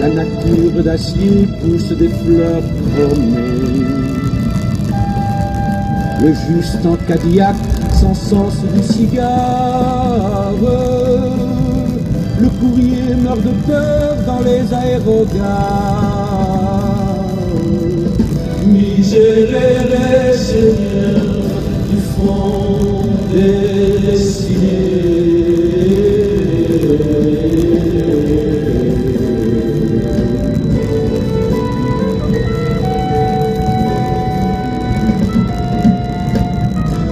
La nature d'acier pousse des fleurs chromées. Le juste en Cadillac sans sens du cigare. Le courrier meurt de peur dans les aérogares. Miséréré, Seigneur, du fond destiné.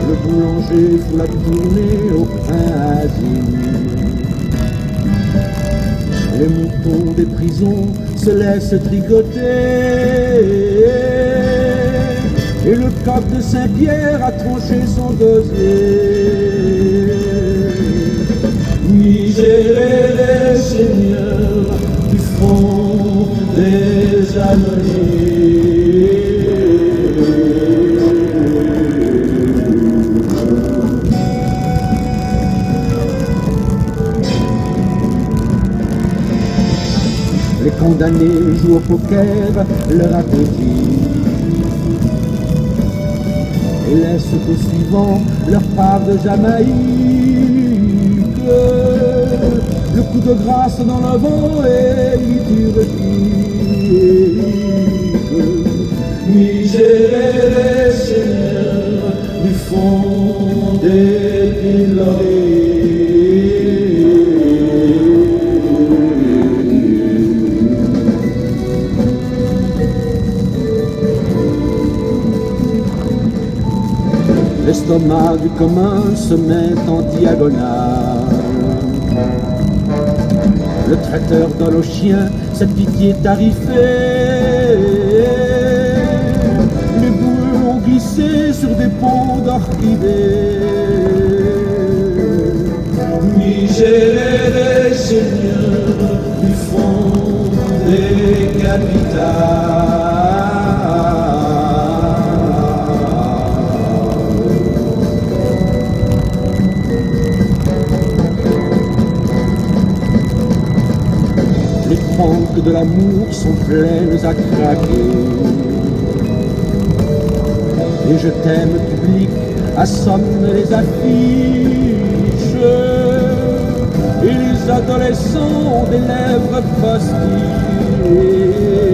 Le boulanger fout la tournée au pain Les moutons des prisons se laissent tricoter. Et le coq de Saint-Pierre a tranché son gosier. Miséréré, Seigneur, du fond des années. Les condamnés jouent au poker leur appétit et laissent aux suivants leur part de Jamaïque. Le coup de grâce dans le vent et Seigneur, du fond des pilorés. L'estomac du commun se met en diagonale. Le traiteur donne au chien cette pitié tarifée. Les boueux ont glissé sur des ponts d'orchidées. Miséréré, Seigneur, du fond des capitales. De l'amour sont pleines à craquer. Et je t'aime public assomme les affiches. Et les adolescents ont des lèvres postiches.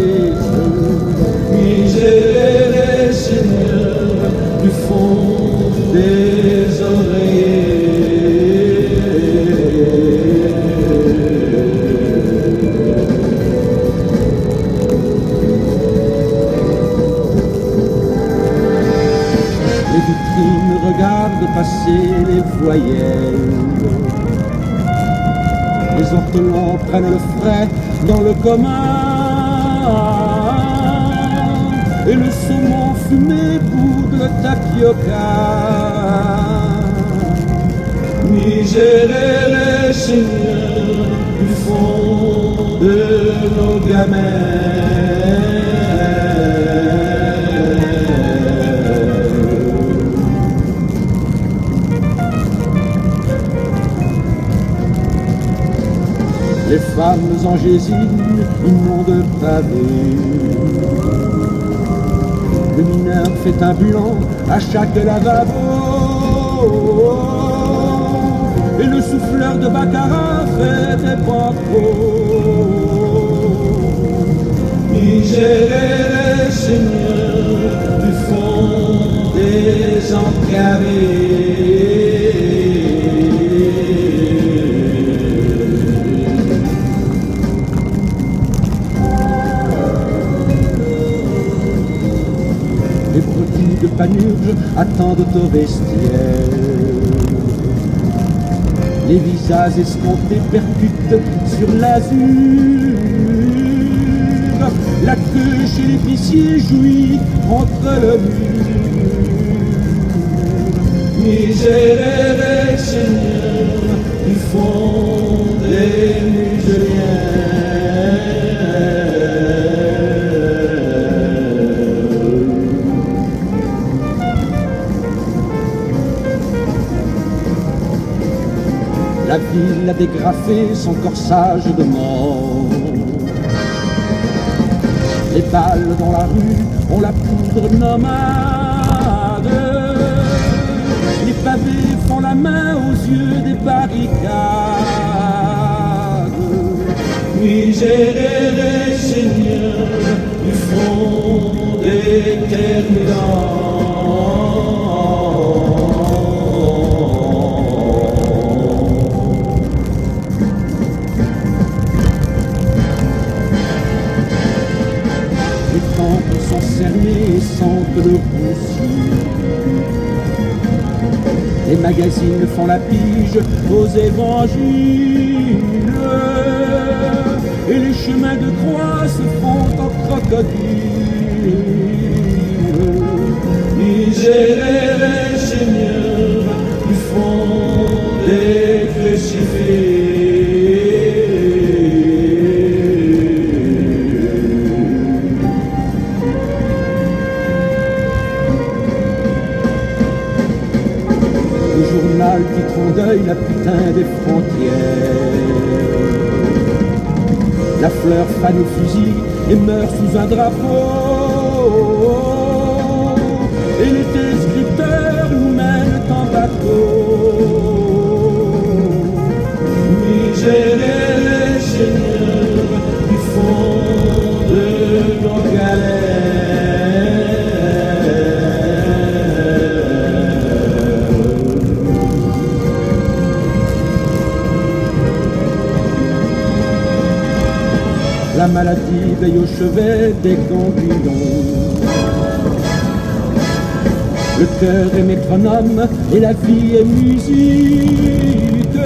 Dans le gésine, immondes pavés. Le mineur fait un blanc à chaque lavabo. Et le souffleur de baccarat fait des pampos. Miséréré, Seigneur, du fond des enclavés. Panurge attendent au vestiaire. Les visages escomptés percutent sur l'azur. La queue chez l'épicier jouit entre le mur. Miséréré, Seigneur, du fond des dégrafé son corsage de mort. Les balles dans la rue ont la poudre nomade. Les pavés font la main aux yeux des barricades. Miséréré Seigneur du front des le. Les magazines font la pige aux évangiles. Et les chemins de croix se font en crocodile. Frontières. La fleur fane fusil et meurt sous un drapeau. Des. Le cœur est métronome et la vie est musique.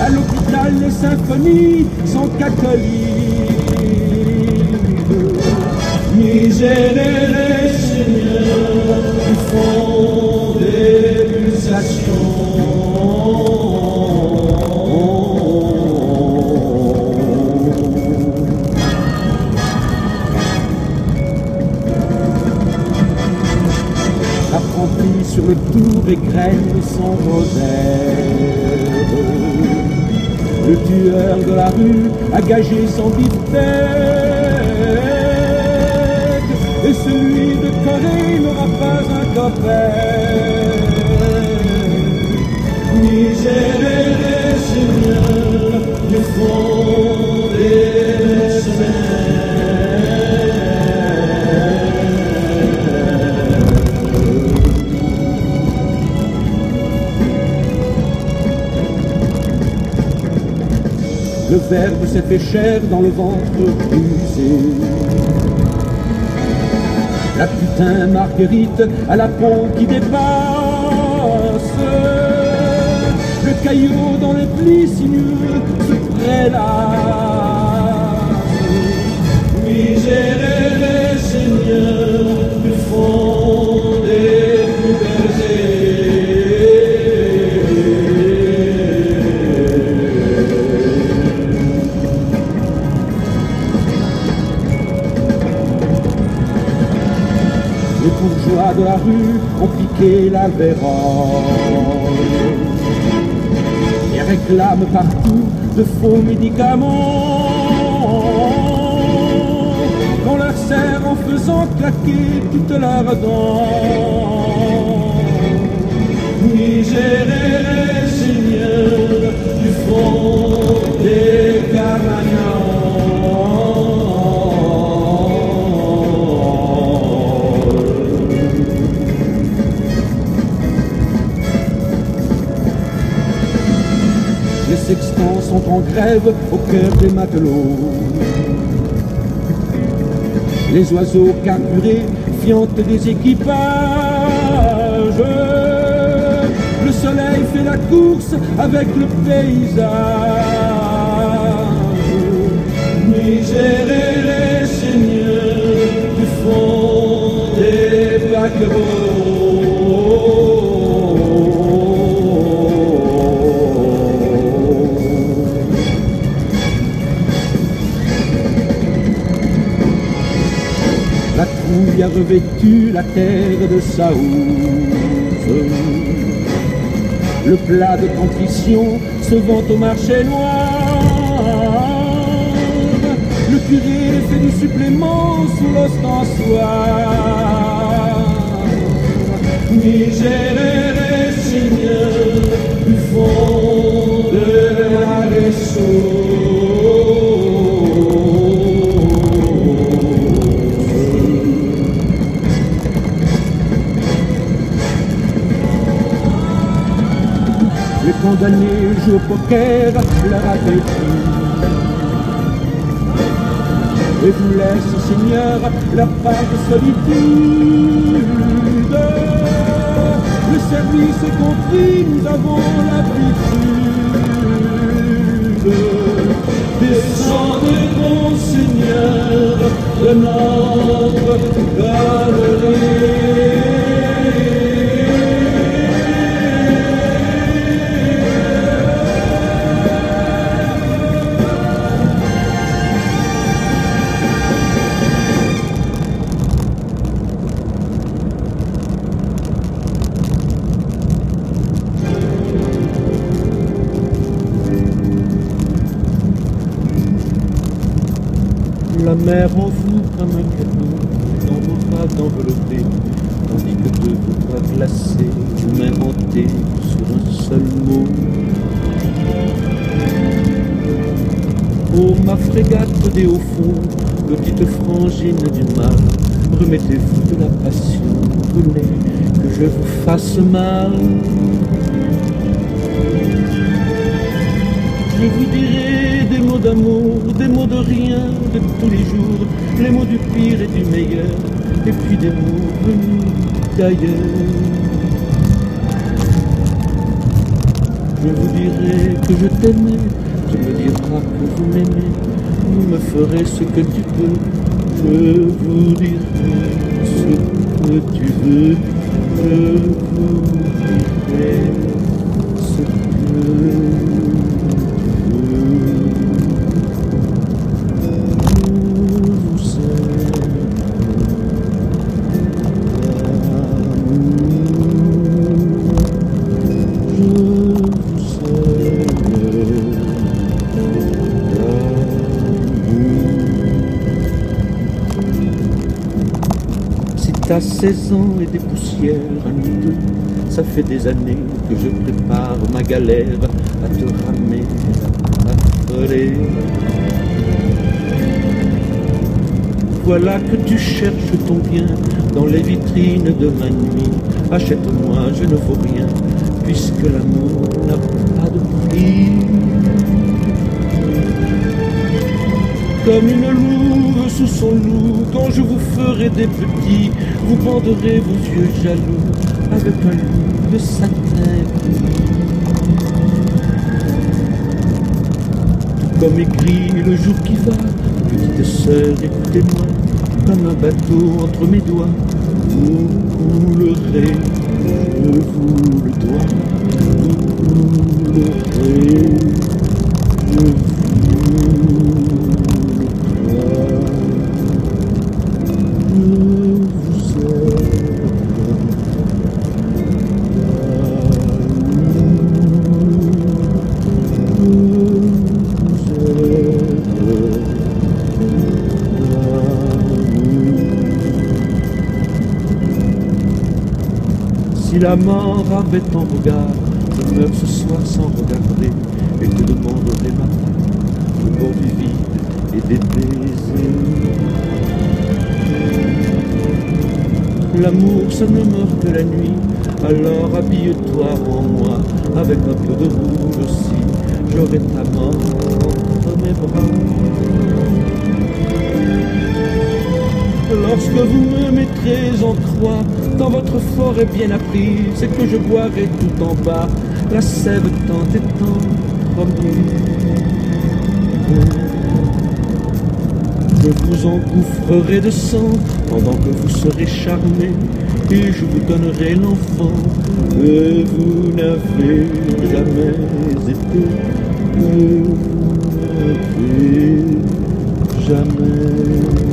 À l'hôpital, les symphonies sont catholiques. Miséréré le tour graines son rosaire. Le tueur de la rue a gagé son bifteck et celui de Corée n'aura pas un copain. Miséréré Seigneur du fond des semaines. Le verbe s'est fait chair dans le ventre usé. La putain Marguerite à la peau qui dépasse. Le caillou dans les plis sinueux se prélasse. Miséréré Seigneur du fond de la rue ont piqué la et réclament partout de faux médicaments qu'on leur sert en faisant claquer toutes leurs dents. Miséréré Seigneur du fond des. Grève au cœur des matelots. Les oiseaux carburés fiantent des équipages. Le soleil fait la course avec le paysage. Miséréré Seigneur du fond des paquebots. A revêtu la terre de Saouz. Le plat de contrition se vend au marché noir. Le curé fait du supplément sous l'ostensoir. Miserere condamnés jouent au poker leur appétit et vous laisse, Seigneur, leur part de solitude. Le service est compris, nous avons l'habitude. Descendez, mon Seigneur, de notre La mer en vous comme un cadeau, dans vos vagues enveloppées, tandis que de vos bras glacés, vous m'inventez sur un seul mot. Oh, ma frégate des hauts fonds, petite frangine du mal, remettez-vous de la passion, venez que je vous fasse mal. Je vous dirai des mots d'amour, des mots de rien, de tous les jours, les mots du pire et du meilleur, et puis des mots venus d'ailleurs. Je vous dirai que je t'aimais, tu me diras que vous m'aimez, vous me ferez ce que tu peux, je vous dirai ce que tu veux, Si t'as 16 ans et des poussières à nous deux, ça fait des années que je prépare ma galère à te ramer, à voler. Voilà que tu cherches ton bien dans les vitrines de ma nuit. Achète-moi, je ne vaux rien, puisque l'amour n'a pas de prix. Comme une sous son loup, quand je vous ferai des petits, vous banderez vos yeux jaloux avec un loup de satin. Comme écrit le jour qui va, petite sœur, écoutez-moi, comme un bateau entre mes doigts, vous coulerez, je vous le dois, vous coulerez, je vous la mort avait ton regard, je meurs ce soir sans regarder et te demanderai ma part au bord et des baisers. L'amour, ça ne meurt que la nuit, alors habille-toi en moi, avec un peu de rouge aussi, j'aurai ta mort entre mes bras. Lorsque vous me mettrez en croix dans votre forêt bien apprise, c'est que je boirai tout en bas la sève tant et tant promise. Je vous engouffrerai de sang pendant que vous serez charmé et je vous donnerai l'enfant que vous n'avez jamais été, que vous n'avez jamais. Je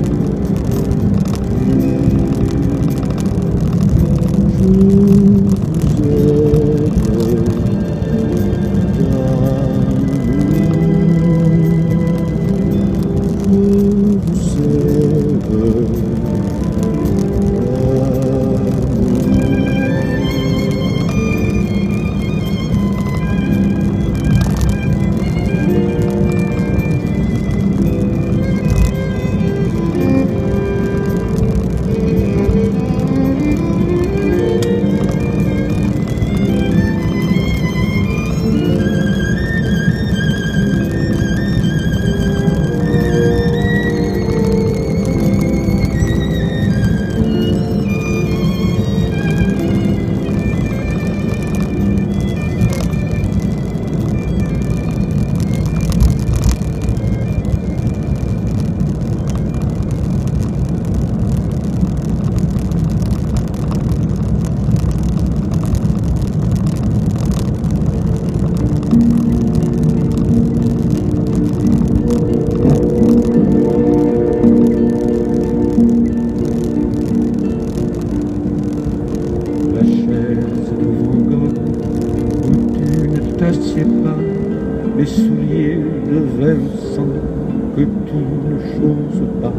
que tu ne choses pas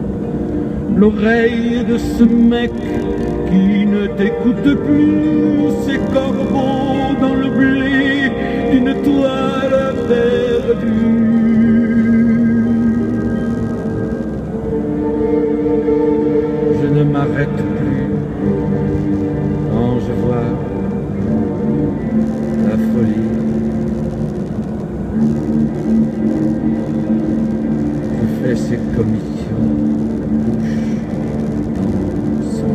l'oreille de ce mec qui ne t'écoute plus, ces corbeaux dans le blé d'une toile perdue. Je ne m'arrête Ces commissions, bouche dans son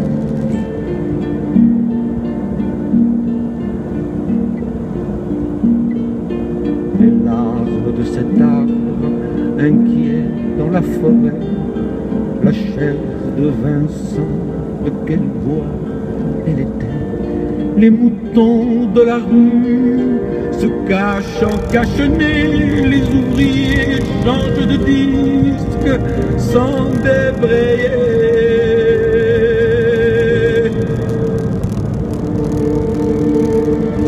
lit. Les de cet arbre inquiet dans la forêt, la chaise de Vincent, de quel bois. Les moutons de la rue se cachent en cache-nez, les ouvriers changent de disque sans débrayer.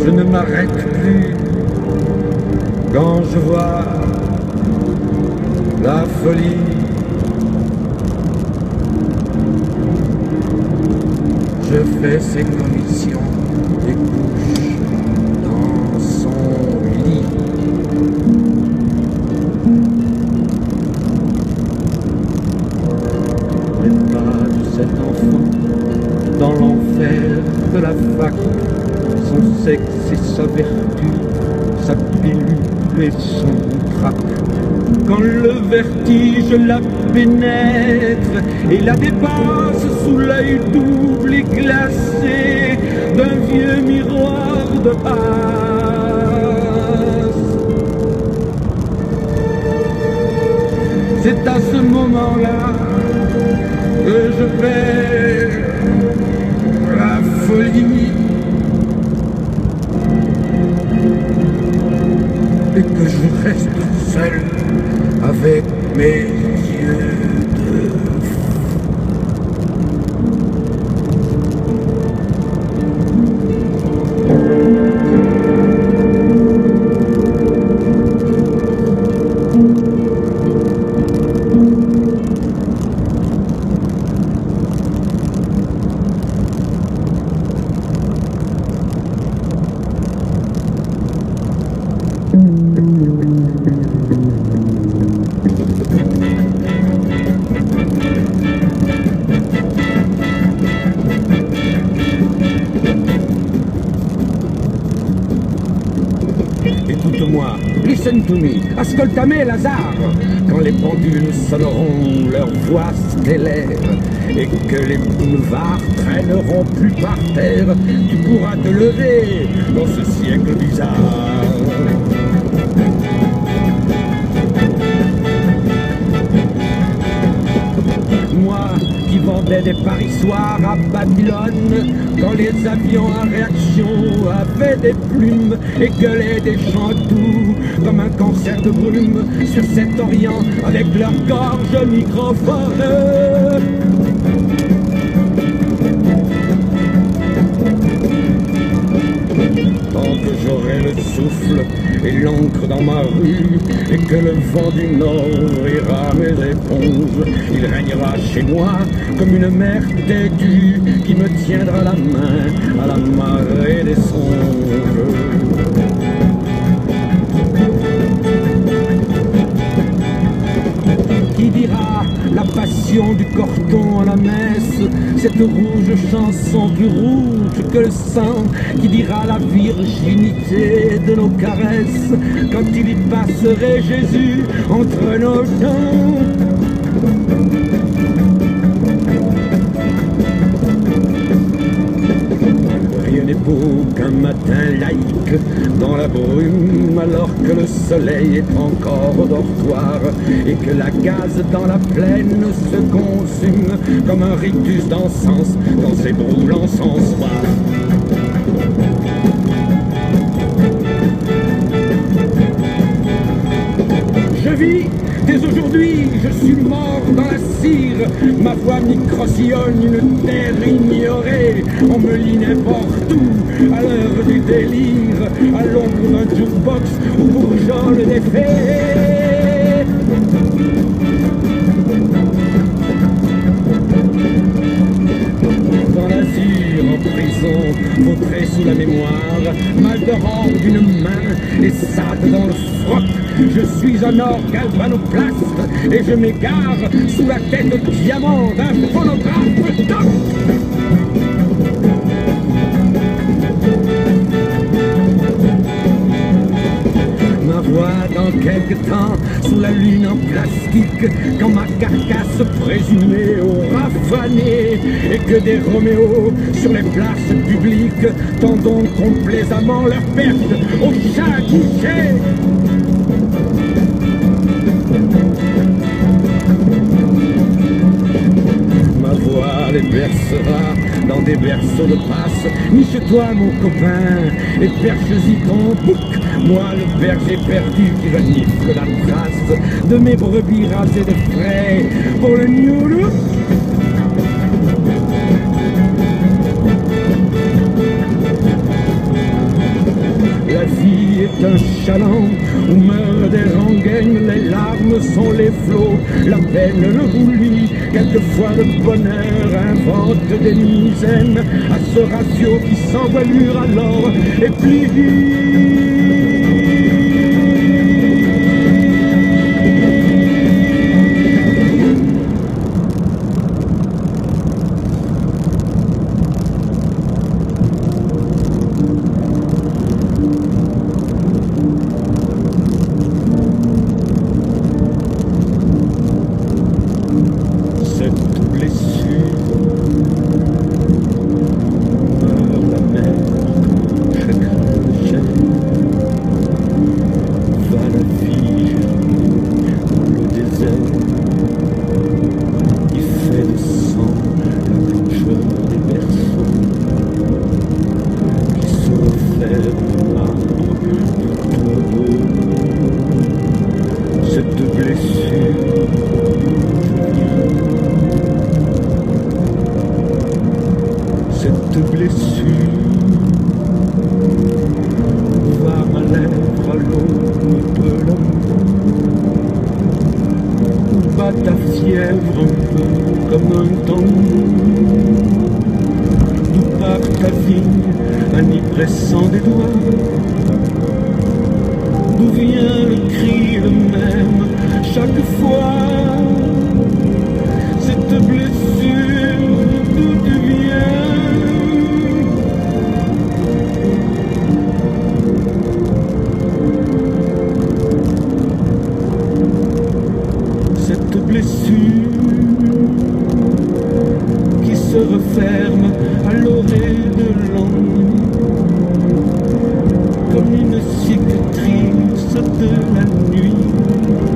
Je ne m'arrête plus quand je vois la folie. Je fais ses commissions la pénètre et la dépasse sous l'œil double et glacé d'un vieux miroir de passe. C'est à ce moment-là que je fais la folie et que je reste quand les pendules sonneront leur voix stellaire et que les boulevards traîneront plus par terre, tu pourras te lever dans ce siècle bizarre. Qui vendais des paris soirs à Babylone, quand les avions à réaction avaient des plumes et gueulaient des chants comme un cancer de brume sur cet orient avec leur gorge microphone. Tant que j'aurai le souffle et l'encre dans ma rue, et que le vent du nord ira mes éponges, il régnera chez moi comme une mer têtue qui me tiendra la main à la marée des songes. La passion du corton à la messe, cette rouge chanson plus rouge que le sang, qui dira la virginité de nos caresses, quand il y passerait Jésus entre nos dents. N'est beau qu'un matin laïque dans la brume alors que le soleil est encore au dortoir et que la gaz dans la plaine se consume comme un rictus d'encens dans ses brûlants encensoirs. aujourd'hui, je suis mort dans la cire. Ma voix microsillonne une terre ignorée. On me lit n'importe où, à l'heure du délire, à l'ombre d'un jukebox où bourgeonne des fées. Dans la cire, en prison, vautré sous la mémoire, mal de rang d'une main et sable dans le froc. Je suis un or galvanoplaste et je m'égare sous la tête diamant d'un phonographe doc. Ma voix dans quelque temps sous la lune en plastique quand ma carcasse présumée aura fané et que des Roméos sur les places publiques tendons complaisamment leur perte au chat guichet. Bercera dans des berceaux de passe. Niche-toi, mon copain, et perche-y ton bouc. Moi, le berger perdu qui renifle la trace de mes brebis rasées de frais pour le New Look. Un chaland où meurent des rengaines, les larmes sont les flots, la peine le roulis, quelquefois le bonheur invente des misaines à ce ratio qui s'envoilure alors et plie. Blessure. Cette blessure va ma lèvre à l'aube de l'amour bat ta fièvre un peu comme un tambour d'où part ta vigne en y pressant des doigts? D'où vient le cri le même chaque fois? Cette blessure d'où cette blessure qui se referme à l'orée de l'ennui comme une cicatrice de la nuit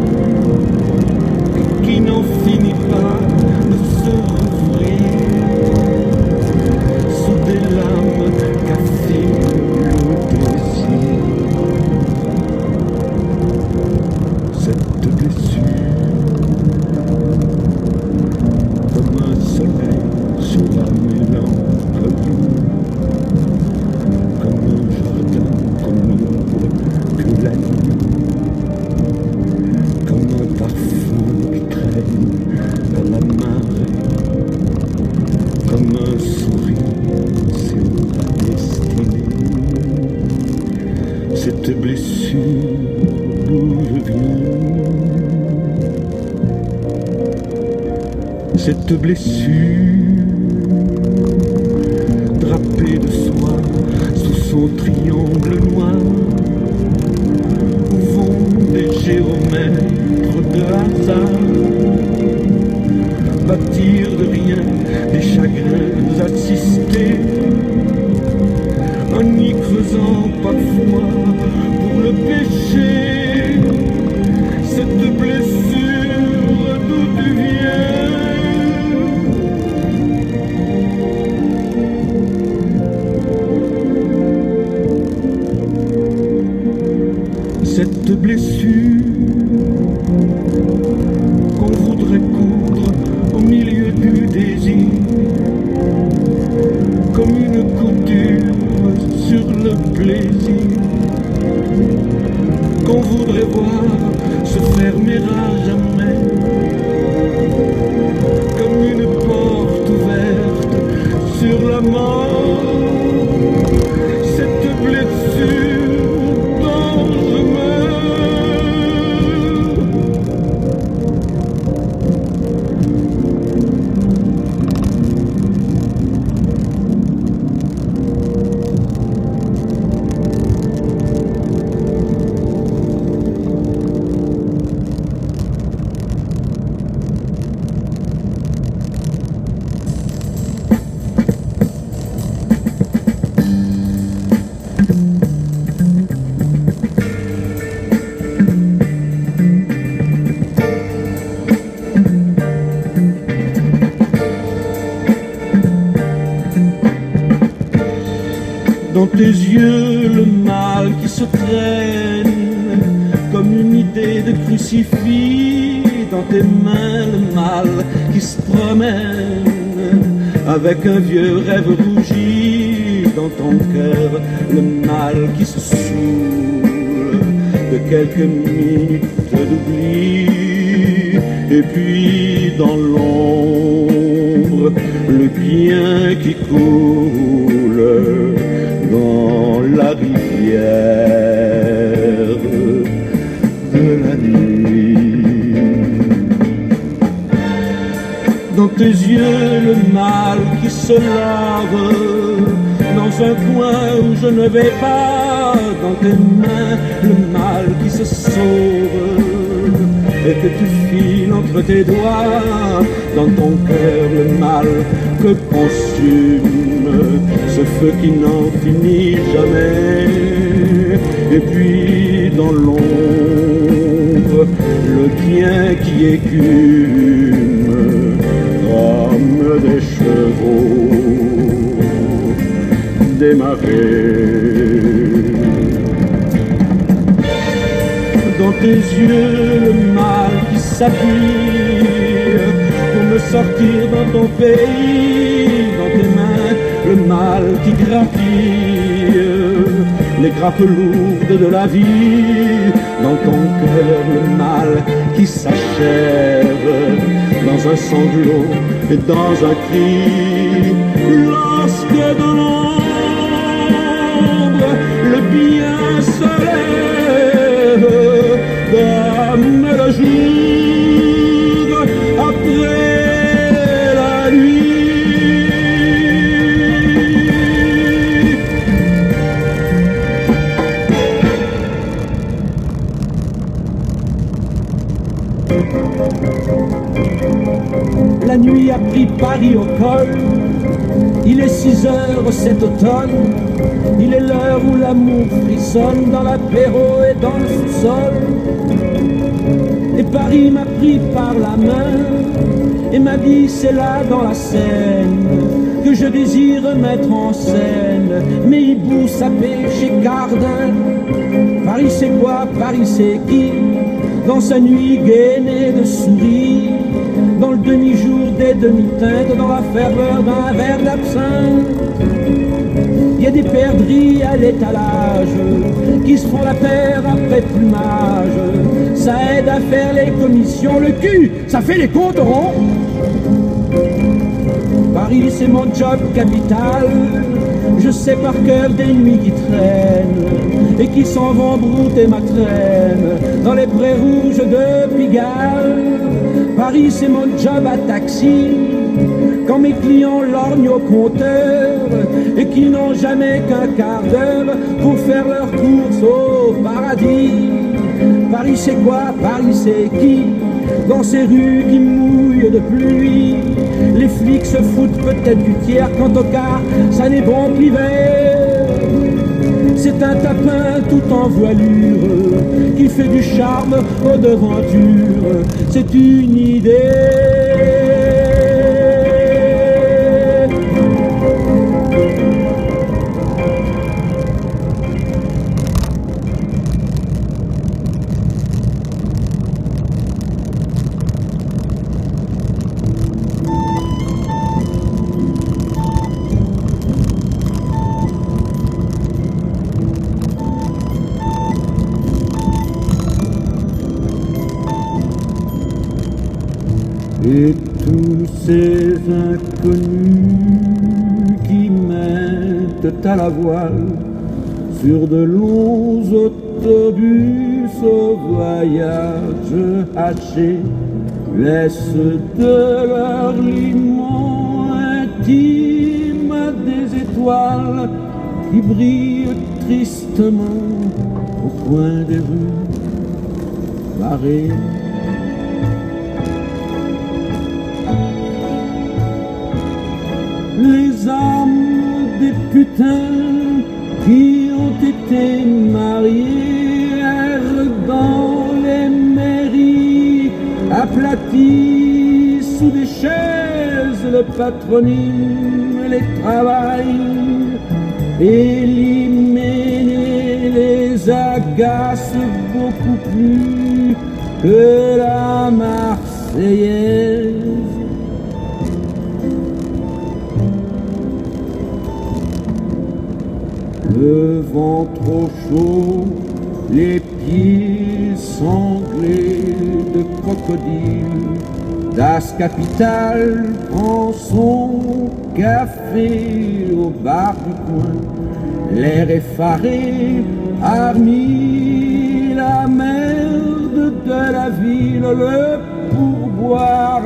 rien des chagrins assistés en y creusant parfois pour le péché Dans tes yeux, le mal qui se traîne comme une idée de crucifix. Dans tes mains, le mal qui se promène avec un vieux rêve rougi. Dans ton cœur, le mal qui se saoule de quelques minutes d'oubli. Et puis dans l'ombre, le bien qui coule de la nuit. Dans tes yeux, le mal qui se lave dans un coin où je ne vais pas. Dans tes mains, le mal qui se sauve et que tu files entre tes doigts dans ton cœur le mal que consume ce feu qui n'en finit jamais. Et puis dans l'ombre, le bien qui écume comme des chevaux démarrés. Dans tes yeux, le mal qui s'appuie pour me sortir dans ton pays. Le mal qui grappille les grappes lourdes de la vie. Dans ton cœur, le mal qui s'achève dans un sanglot et dans un cri. Lorsque dans l'ombre, le bien se lève, La nuit a pris Paris au col. Il est 6 heures cet automne. Il est l'heure où l'amour frissonne dans l'apéro et dans le sous-sol. Et Paris m'a pris par la main et m'a dit c'est là dans la Seine que je désire mettre en scène mes hiboux sapés chez Cardin. Paris c'est quoi? Paris c'est qui? Dans sa nuit gainée de souris, dans le demi-jour demi-teintes, dans la ferveur d'un verre d'absinthe. Il y a des perdrix à l'étalage qui se font la paire après plumage. Ça aide à faire les commissions. Le cul, ça fait les comptes ronds. Paris, c'est mon job capital. Je sais par cœur des nuits qui traînent et qui s'en vont brouter ma traîne dans les prés rouges de Pigalle. Paris, c'est mon job à taxi. Quand mes clients lorgnent au compteur et qui n'ont jamais qu'un quart d'heure pour faire leur course au paradis. Paris, c'est quoi? Paris, c'est qui? Dans ces rues qui mouillent de pluie, les flics se foutent peut-être du tiers. Quant au car, ça n'est bon qu'hiver. C'est un tapin tout en voilure qui fait du charme aux devantures. C'est une idée. Et tous ces inconnus qui mettent à la voile sur de longs autobus au voyage haché laissent de leur limon intime des étoiles qui brillent tristement au coin des rues barrées. Qui ont été mariés dans les mairies, aplatis sous des chaises, le patronyme les travaille et l'hyménée les agace beaucoup plus que la Marseillaise. Vent trop chaud, les pieds sanglés de crocodile, Das Capital prend son café au bar du coin, l'air effaré, armi la merde de la ville, le pourboire